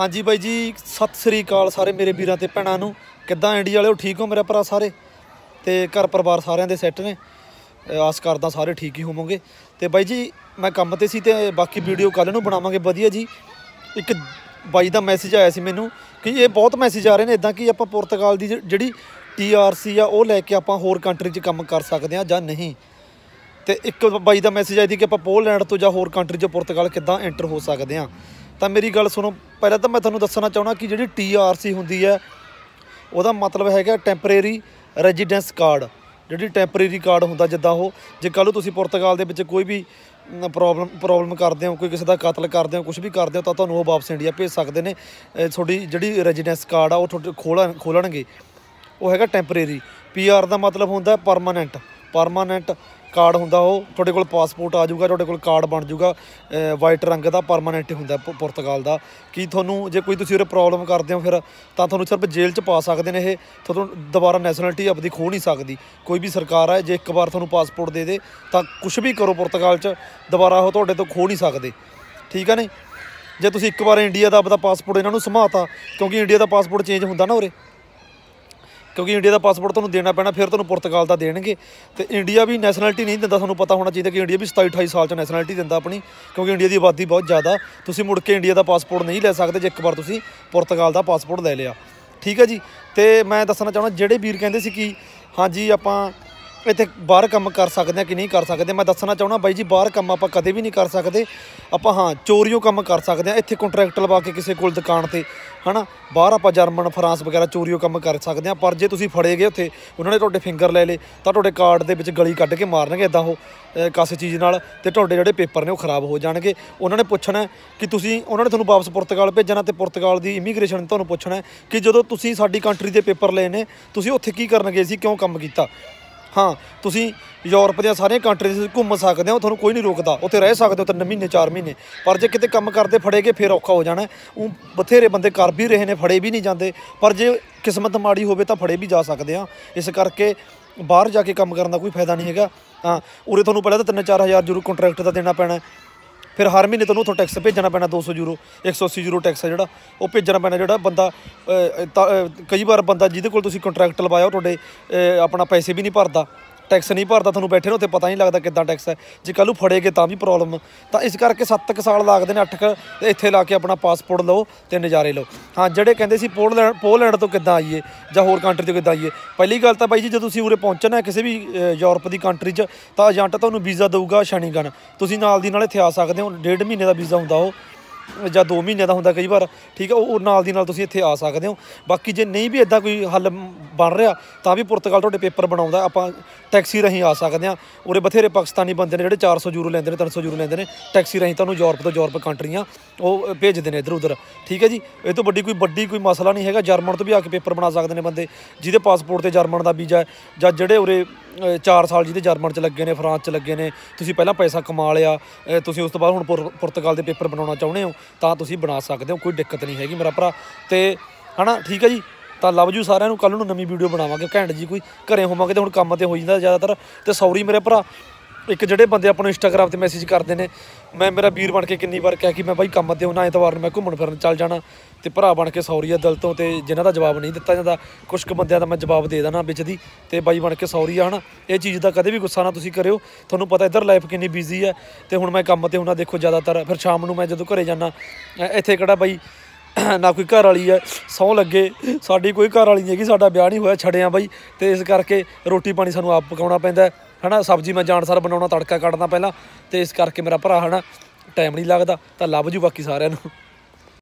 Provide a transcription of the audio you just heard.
ਹਾਂਜੀ ਬਾਈ ਜੀ, ਸਤਿ ਸ੍ਰੀ ਅਕਾਲ ਸਾਰੇ ਮੇਰੇ ਵੀਰਾਂ ਤੇ ਭੈਣਾਂ ਨੂੰ। ਕਿੱਦਾਂ ਇੰਡੀਆ ਵਾਲਿਓ, ਠੀਕ ਹੋ ਮੇਰਾ ਭਰਾ ਸਾਰੇ? ਤੇ ਘਰ ਪਰਿਵਾਰ ਸਾਰਿਆਂ ਦੇ ਸੈੱਟ ਨੇ? ਆਸ ਕਰਦਾ ਸਾਰੇ ਠੀਕ ਹੀ ਹੋਵੋਗੇ। ਤੇ ਬਾਈ ਜੀ, ਮੈਂ ਕੰਮ ਤੇ ਸੀ ਤੇ ਬਾਕੀ ਵੀਡੀਓ ਕੱਲ ਨੂੰ ਬਣਾਵਾਂਗੇ। ਵਧੀਆ ਜੀ। ਇੱਕ ਬਾਈ ਦਾ ਮੈਸੇਜ ਆਇਆ ਸੀ ਮੈਨੂੰ ਕਿ ਇਹ ਬਹੁਤ ਮੈਸੇਜ ਆ ਰਹੇ ਨੇ ਇਦਾਂ ਕਿ ਆਪਾਂ ਪੁਰਤਗਾਲ ਦੀ ਜ- ਜਿਹੜੀ ਟੀਆਰਸੀ ਆ, ਉਹ ਲੈ ਕੇ ਆਪਾਂ ਹੋਰ ਕੰਟਰੀ 'ਚ ਕੰਮ ਕਰ ਸਕਦੇ ਆ ਜਾਂ ਨਹੀਂ। ਤੇ ਇੱਕ ਬਾਈ ਦਾ ਮੈਸੇਜ ਆਇਆ ਸੀ ਕਿ ਆਪਾਂ ਪੋਲੈਂਡ ਤੋਂ ਜਾਂ ਹੋਰ ਕੰਟਰੀ 'ਚ ਪੁਰਤਗਾਲ ਕਿੱਦਾਂ ਐਂਟਰ ਹੋ ਸਕਦੇ ਆ ਤਾਂ ਮੇਰੀ ਗੱਲ ਸੁਣੋ, ਪਹਿਲਾਂ ਤਾਂ ਮੈਂ ਤੁਹਾਨੂੰ ਦੱਸਣਾ ਚਾਹਣਾ ਕਿ ਜਿਹੜੀ ਟੀਆਰਸੀ ਹੁੰਦੀ ਹੈ, ਉਹਦਾ ਮਤਲਬ ਹੈਗਾ ਟੈਂਪਰੇਰੀ ਰੈਜ਼ੀਡੈਂਸ ਕਾਰਡ ਜਿਹੜੀ ਟੈਂਪਰੇਰੀ ਕਾਰਡ ਹੁੰਦਾ ਜਿੱਦਾਂ ਉਹ, ਜੇ ਕੱਲ੍ਹ ਨੂੰ ਤੁਸੀਂ ਪੁਰਤਗਾਲ ਦੇ ਵਿੱਚ ਕੋਈ ਵੀ ਪ੍ਰੋਬਲਮ ਪ੍ਰੋਬਲਮ ਕਰਦੇ ਹੋ, ਕੋਈ ਕਿਸੇ ਦਾ ਕਤਲ ਕਰਦੇ ਹੋ ਕੁਝ ਵੀ ਕਰਦੇ ਹੋ, ਤਾਂ ਤੁਹਾਨੂੰ ਉਹ ਵਾਪਸ ਇੰਡੀਆ ਭੇਜ ਸਕਦੇ ਨੇ। ਤੁਹਾਡੀ ਜਿਹੜੀ ਰੈਜ਼ੀਡੈਂਸ ਕਾਰਡ ਆ, ਉਹ ਤੁਹਾਡੇ ਖੋਲਣ ਖੋਲਣਗੇ ਉਹ ਹੈਗਾ ਟੈਂਪਰੇਰੀ ਪੀਆਰ ਦਾ ਮਤਲਬ ਹੁੰਦਾ ਪਰਮਾਨੈਂਟ ਪਰਮਾਨੈਂਟ ਕਾਰਡ ਹੁੰਦਾ ਉਹ, ਤੁਹਾਡੇ ਕੋਲ ਪਾਸਪੋਰਟ ਆ ਜਾਊਗਾ, ਤੁਹਾਡੇ ਕੋਲ ਕਾਰਡ ਬਣ ਜਾਊਗਾ ਵਾਈਟ ਰੰਗ ਦਾ ਪਰਮਾਨੈਂਟ ਹੁੰਦਾ ਪੁਰਤਗਾਲ ਦਾ। ਕੀ ਤੁਹਾਨੂੰ, ਜੇ ਕੋਈ ਤੁਸੀਂ ਉਰੇ ਪ੍ਰੋਬਲਮ ਕਰਦੇ ਹੋ ਫਿਰ ਤਾਂ ਤੁਹਾਨੂੰ ਸਿਰਫ ਜੇਲ੍ਹ 'ਚ ਪਾ ਸਕਦੇ ਨੇ ਇਹ, ਤੁਹਾਨੂੰ ਦੁਬਾਰਾ ਨੈਸ਼ਨੈਲਿਟੀ ਆਪਦੀ ਖੋ ਨਹੀਂ ਸਕਦੀ। ਕੋਈ ਵੀ ਸਰਕਾਰ ਹੈ ਜੇ ਇੱਕ ਵਾਰ ਤੁਹਾਨੂੰ ਪਾਸਪੋਰਟ ਦੇ ਦੇ, ਤਾਂ ਕੁਝ ਵੀ ਕਰੋ ਪੁਰਤਗਾਲ 'ਚ, ਦੁਬਾਰਾ ਉਹ ਤੁਹਾਡੇ ਤੋਂ ਖੋ ਨਹੀਂ ਸਕਦੇ। ਠੀਕ ਹੈ ਨਹੀਂ? ਜੇ ਤੁਸੀਂ ਇੱਕ ਵਾਰ ਇੰਡੀਆ ਦਾ ਆਪਦਾ ਪਾਸਪੋਰਟ ਇਹਨਾਂ ਨੂੰ ਸਮਾਤਾ ਕਿਉਂਕਿ ਇੰਡੀਆ ਦਾ ਪਾਸਪੋਰਟ ਚੇਂਜ ਹੁੰਦਾ ਨਾ ਉਰੇ। ਕਿਉਂਕਿ ਇੰਡੀਆ ਦਾ ਪਾਸਪੋਰਟ ਤੁਹਾਨੂੰ ਦੇਣਾ ਪੈਣਾ, ਫਿਰ ਤੁਹਾਨੂੰ ਪੁਰਤਗਾਲ ਦਾ ਦੇਣਗੇ। ਤੇ ਇੰਡੀਆ ਵੀ ਨੈਸ਼ਨੈਲਿਟੀ ਨਹੀਂ ਦਿੰਦਾ ਤੁਹਾਨੂੰ ਪਤਾ ਹੋਣਾ ਚਾਹੀਦਾ ਕਿ ਇੰਡੀਆ ਵੀ 27 28 ਸਾਲ ਚ ਨੈਸ਼ਨੈਲਿਟੀ ਦਿੰਦਾ ਆਪਣੀ, ਕਿਉਂਕਿ ਇੰਡੀਆ ਦੀ ਆਬਾਦੀ ਬਹੁਤ ਜ਼ਿਆਦਾ। ਤੁਸੀਂ ਮੁੜ ਕੇ ਇੰਡੀਆ ਦਾ ਪਾਸਪੋਰਟ ਨਹੀਂ ਲੈ ਸਕਦੇ, ਜੇ ਇੱਕ ਵਾਰ ਤੁਸੀਂ ਪੁਰਤਗਾਲ ਦਾ ਪਾਸਪੋਰਟ ਲੈ ਲਿਆ। ਠੀਕ ਹੈ ਜੀ? ਤੇ ਮੈਂ ਦੱਸਣਾ ਚਾਹੁੰਦਾ, ਜਿਹੜੇ ਵੀਰ ਕਹਿੰਦੇ ਸੀ ਕਿ ਹਾਂਜੀ, ਆਪਾਂ ਇੱਥੇ ਬਾਹਰ ਕੰਮ ਕਰ ਸਕਦੇ ਆ ਕਿ ਨਹੀਂ ਕਰ ਸਕਦੇ? ਮੈਂ ਦੱਸਣਾ ਚਾਹੁੰਦਾ ਬਾਈ ਜੀ ਬਾਹਰ ਕੰਮ ਆਪਾਂ ਕਦੇ ਵੀ ਨਹੀਂ ਕਰ ਸਕਦੇ। ਆਪਾਂ ਹਾਂ ਚੋਰੀਓ ਕੰਮ ਕਰ ਸਕਦੇ ਆ। ਇੱਥੇ ਕੰਟਰੈਕਟ ਲਵਾ ਕੇ ਕਿਸੇ ਕੋਲ ਦੁਕਾਨ ਤੇ ਹਨਾ? ਬਾਹਰ ਆਪਾਂ ਜਰਮਨ ਫਰਾਂਸ ਵਗੈਰਾ ਚੋਰੀਓ ਕੰਮ ਕਰ ਸਕਦੇ ਆ। ਪਰ ਜੇ ਤੁਸੀਂ ਫੜੇ ਗਏ ਉੱਥੇ ਉਹਨਾਂ ਨੇ ਤੁਹਾਡੇ ਫਿੰਗਰ ਲੈ ਲਏ ਤਾਂ ਤੁਹਾਡੇ ਕਾਰਡ ਦੇ ਵਿੱਚ ਗਲੀ ਕੱਢ ਕੇ ਮਾਰਨਗੇ ਇਦਾਂ ਉਹ ਅਹ, ਕਾਸੇ ਚੀਜ਼ ਨਾਲ ਤੇ ਤੁਹਾਡੇ ਜਿਹੜੇ ਪੇਪਰ ਨੇ ਉਹ ਖਰਾਬ ਹੋ ਜਾਣਗੇ। ਉਹਨਾਂ ਨੇ ਪੁੱਛਣਾ ਕਿ ਤੁਸੀਂ ਉਹਨਾਂ ਨੇ ਤੁਹਾਨੂੰ ਵਾਪਸ ਪੁਰਤਗਾਲ ਭੇਜਣਾ ਤੇ ਪੁਰਤਗਾਲ ਦੀ ਇਮੀਗ੍ਰੇਸ਼ਨ ਤੁਹਾਨੂੰ ਪੁੱਛਣਾ ਕਿ ਜਦੋਂ ਤੁਸੀਂ ਸਾਡੀ ਕੰਟਰੀ ਦੇ ਪੇਪਰ ਲਏ ਨੇ ਤੁਸੀਂ ਉੱਥੇ ਕੀ ਕਰਨ ਗਏ ਸੀ ਕਿਉਂ ਕੰਮ ਕੀਤਾ? ਹਾਂ, ਤੁਸੀਂ ਯੂਰਪ ਦੀਆਂ ਸਾਰੀਆਂ ਕੰਟਰੀਜ਼ ਵਿੱਚ ਘੁੰਮ ਸਕਦੇ ਹੋ, ਤੁਹਾਨੂੰ ਕੋਈ ਨਹੀਂ ਰੋਕਦਾ। ਉੱਥੇ ਰਹਿ ਸਕਦੇ ਹੋ ਤਿੰਨ ਮਹੀਨੇ, ਚਾਰ ਮਹੀਨੇ। ਪਰ ਜੇ ਕਿਤੇ ਕੰਮ ਕਰਦੇ ਫੜੇਗੇ ਫਿਰ ਔਖਾ ਹੋ ਜਾਣਾ ਉਹ ਬਥੇਰੇ ਬੰਦੇ ਕਰ ਵੀ ਰਹੇ ਨੇ, ਫੜੇ ਵੀ ਨਹੀਂ ਜਾਂਦੇ। ਪਰ ਜੇ ਕਿਸਮਤ ਮਾੜੀ ਹੋਵੇ ਤਾਂ ਫੜੇ ਵੀ ਜਾ ਸਕਦੇ ਆ ਇਸ ਕਰਕੇ ਬਾਹਰ ਜਾ ਕੇ ਕੰਮ ਕਰਨ ਦਾ ਕੋਈ ਫਾਇਦਾ ਨਹੀਂ ਹੈਗਾ। ਹਾਂ ਉਰੇ ਤੁਹਾਨੂੰ ਪਹਿਲਾਂ ਤਾਂ 3-4000 ਜ਼ਰੂਰ ਕੰਟਰੈਕਟ ਦਾ ਦੇਣਾ ਪੈਣਾ ਫਿਰ ਹਰ ਮਹੀਨੇ ਤੁਹਾਨੂੰ ਉੱਥੋਂ ਟੈਕਸ ਭੇਜਣਾ ਪੈਣਾ 200 ਯੂਰੋ 180 ਯੂਰੋ ਟੈਕਸ ਹੈ ਜਿਹੜਾ ਉਹ ਭੇਜਣਾ ਪੈਣਾ ਜਿਹੜਾ ਬੰਦਾ ਤਾਂ, ਕਈ ਵਾਰ ਬੰਦਾ ਜਿਹਦੇ ਕੋਲ ਤੁਸੀਂ ਕੰਟਰੈਕਟ ਲਵਾਇਆ ਉਹ ਤੁਹਾਡੇ ਆਪਣਾ ਪੈਸੇ ਵੀ ਨਹੀਂ ਭਰਦਾ। ਟੈਕਸ ਨਹੀਂ ਭਰਦਾ, ਤੁਹਾਨੂੰ ਬੈਠੇ ਨੂੰ ਉੱਥੇ ਪਤਾ ਨਹੀਂ ਲੱਗਦਾ ਕਿੱਦਾਂ ਟੈਕਸ ਹੈ। ਜੇ ਕੱਲ੍ਹ ਨੂੰ ਫੜੇਗੇ ਤਾਂ ਵੀ ਪ੍ਰੋਬਲਮ ਤਾਂ ਇਸ ਕਰਕੇ 7 ਸਾਲ ਲੱਗਦੇ ਨੇ 8 ਕ, ਤੇ ਇੱਥੇ ਲਾ ਕੇ ਆਪਣਾ ਪਾਸਪੋਰਟ ਲਓ ਤੇ ਨਜ਼ਾਰੇ ਲਓ। ਹਾਂ, ਜਿਹੜੇ ਕਹਿੰਦੇ ਸੀ ਪੋਲੈਂਡ ਪੋਲੈਂਡ ਤੋਂ ਕਿੱਦਾਂ ਆਈਏ ਜਾਂ ਹੋਰ ਕੰਟਰੀ ਤੋਂ ਕਿੱਦਾਂ ਆਈਏ। ਪਹਿਲੀ ਗੱਲ ਤਾਂ ਬਾਈ ਜੀ, ਜਦੋਂ ਤੁਸੀਂ ਉਰੇ ਪਹੁੰਚਣਾ ਕਿਸੇ ਵੀ ਯੂਰਪ ਦੀ ਕੰਟਰੀ 'ਚ, ਤਾਂ ਏਜੰਟ ਤੁਹਾਨੂੰ ਵੀਜ਼ਾ ਦੇਊਗਾ ਸ਼ਨੀਗਨ ਤੁਸੀਂ ਨਾਲ ਦੀ ਨਾਲ ਇੱਥੇ ਆ ਸਕਦੇ ਹੋ, ਡੇਢ ਮਹੀਨੇ ਦਾ ਵੀਜ਼ਾ ਹੁੰਦਾ ਉਹ, ਜਾਂ 2 ਮਹੀਨੇ ਦਾ ਹੁੰਦਾ ਕਈ ਵਾਰ, ਠੀਕ ਹੈ, ਉਹ ਨਾਲ ਦੀ ਨਾਲ ਤੁਸੀਂ ਇੱਥੇ ਆ ਸਕਦੇ ਹੋ। ਬਾਕੀ ਜੇ ਨਹੀਂ ਵੀ ਇਦਾਂ ਕੋਈ ਹੱਲ ਬਣ ਰਿਹਾ, ਤਾਂ ਵੀ ਪੁਰਤਗਾਲ ਤੁਹਾਡੇ ਪੇਪਰ ਬਣਾਉਂਦਾ, ਆਪਾਂ ਟੈਕਸੀ ਰਾਹੀਂ ਆ ਸਕਦੇ ਹਾਂ। ਉਰੇ ਬਥੇਰੇ ਪਾਕਿਸਤਾਨੀ ਬੰਦੇ ਨੇ ਜਿਹੜੇ 400 ਯੂਰੋ ਲੈਂਦੇ ਨੇ 300 ਯੂਰੋ ਲੈਂਦੇ ਨੇ, ਟੈਕਸੀ ਰਾਹੀਂ ਤੁਹਾਨੂੰ ਯੂਰਪ ਤੋਂ ਯੂਰਪ ਕੰਟਰੀਆਂ ਉਹ ਭੇਜਦੇ ਨੇ ਇੱਧਰ ਉੱਧਰ ਠੀਕ ਹੈ ਜੀ? ਇਹ ਤੋਂ ਵੱਡੀ ਕੋਈ ਵੱਡੀ ਕੋਈ ਮਸਲਾ ਨਹੀਂ ਹੈਗਾ, ਜਰਮਨ ਤੋਂ ਵੀ ਆ ਕੇ ਪੇਪਰ ਬਣਾ ਸਕਦੇ ਨੇ ਬੰਦੇ, ਜਿਹਦੇ ਪਾਸਪੋਰਟ ਤੇ ਜਰਮਨ ਦਾ ਵੀਜ਼ਾ ਹੈ, ਜਾਂ ਜਿਹੜੇ ਉਰੇ 4 ਸਾਲ ਜਿਹਦੇ ਜਰਮਨ ਚ ਲੱਗੇ ਨੇ, ਫਰਾਂਸ ਚ ਲੱਗੇ ਨੇ, ਤੁਸੀਂ ਪਹਿਲਾਂ ਪੈਸਾ ਕਮਾ ਲਿਆ ਤੁਸੀਂ ਉਸ ਤੋਂ ਬਾਅਦ ਹੁਣ ਪੁਰ- ਪੁਰਤਗਾਲ ਦੇ ਪੇਪਰ ਬਣਾਉਣਾ ਚਾਹੁੰਦੇ ਹੋ, ਤਾਂ ਤੁਸੀਂ ਬਣਾ ਸਕਦੇ ਹੋ, ਕੋਈ ਦਿੱਕਤ ਨਹੀਂ ਹੈਗੀ ਮੇਰਾ ਭਰਾ। ਤੇ, ਹਨਾ, ਠੀਕ ਹੈ ਜੀ? ਤਾਂ ਲਵ ਯੂ ਸਾਰਿਆਂ ਨੂੰ ਕੱਲ ਨੂੰ ਨਵੀਂ ਵੀਡੀਓ ਬਣਾਵਾਂਗੇ ਘੈਂਟ ਜੀ ਕੋਈ ਘਰੇ ਹੋਵਾਂਗੇ ਤੇ ਹੁਣ ਕੰਮ ਤੇ ਹੋ ਜਾਂਦਾ ਜ਼ਿਆਦਾਤਰ। ਤੇ ਸੌਰੀ ਮੇਰੇ ਭਰਾ, ਇੱਕ ਜਿਹੜੇ ਬੰਦੇ ਆਪਾਂ ਨੂੰ ਇੰਸਟਾਗ੍ਰਾਮ ਤੇ ਮੈਸੇਜ ਕਰਦੇ ਨੇ, ਮੈਂ ਮੇਰਾ ਵੀਰ ਬਣ ਕੇ ਕਿੰਨੀ ਵਾਰ ਕਿਹਾ ਕਿ ਮੈਂ ਬਾਈ ਕੰਮ ਤੇ ਹੁਣਾ, ਐਤਵਾਰ ਨੂੰ ਮੈਂ ਘੁੰਮਣ ਫਿਰਨ ਚੱਲ ਜਾਣਾ। ਤੇ ਭਰਾ ਬਣ ਕੇ ਸੌਰੀ ਆ ਦਿਲ ਤੋਂ ਤੇ ਜਿਨ੍ਹਾਂ ਦਾ ਜਵਾਬ ਨਹੀਂ ਦਿੱਤਾ ਜਾਂਦਾ ਕੁਝ ਕੁ ਬੰਦਿਆਂ ਦਾ ਮੈਂ ਜਵਾਬ ਦੇ ਦੇਣਾ ਵਿੱਚ ਦੀ। ਤੇ ਬਾਈ ਬਣ ਕੇ ਸੌਰੀ ਆ, ਹਨਾ। ਇਹ ਚੀਜ਼ ਦਾ ਕਦੇ ਵੀ ਗੁੱਸਾ ਨਾ ਤੁਸੀਂ ਕਰਿਓ। ਤੁਹਾਨੂੰ ਪਤਾ ਇੱਧਰ ਲਾਈਫ ਕਿੰਨੀ ਬਿਜ਼ੀ ਹੈ ਤੇ ਹੁਣ ਮੈਂ ਕੰਮ ਤੇ ਹੁਣਾ ਦੇਖੋ ਜ਼ਿਆਦਾਤਰ, ਫਿਰ ਸ਼ਾਮ ਨੂੰ ਮੈਂ ਜਦੋਂ ਘਰੇ ਜਾਣਾ ਇੱਥੇ ਕਿਹੜਾ ਬਾਈ ਨਾ ਕੋਈ ਘਰ ਵਾਲੀ ਹੈ ਸਹੁੰ ਲੱਗੇ। ਸਾਡੀ ਕੋਈ ਘਰ ਵਾਲੀ ਨਹੀਂ ਹੈਗੀ ਸਾਡਾ ਵਿਆਹ ਨਹੀਂ ਹੋਇਆ ਛੜਿਆ ਬਾਈ। ਤੇ ਇਸ ਕਰਕੇ ਰੋਟੀ ਪਾਣੀ ਸਾਨੂੰ ਆਪ ਪਕਾਉਣਾ ਪੈਂਦਾ ਹੈ, ਹਨਾ? ਸਬਜ਼ੀ ਮੈਂ ਜਾਣਸਾਰ ਬਣਾਉਣਾ ਤੜਕਾ ਕੱਢਦਾ ਪਹਿਲਾਂ। ਤੇ ਇਸ ਕਰਕੇ ਮੇਰਾ ਭਰਾ ਹਨਾ ਟਾਈਮ ਨਹੀਂ ਲੱਗਦਾ ਤਾਂ ਲੱਭ ਜੂ ਬਾਕੀ ਸਾਰਿਆਂ ਨੂੰ।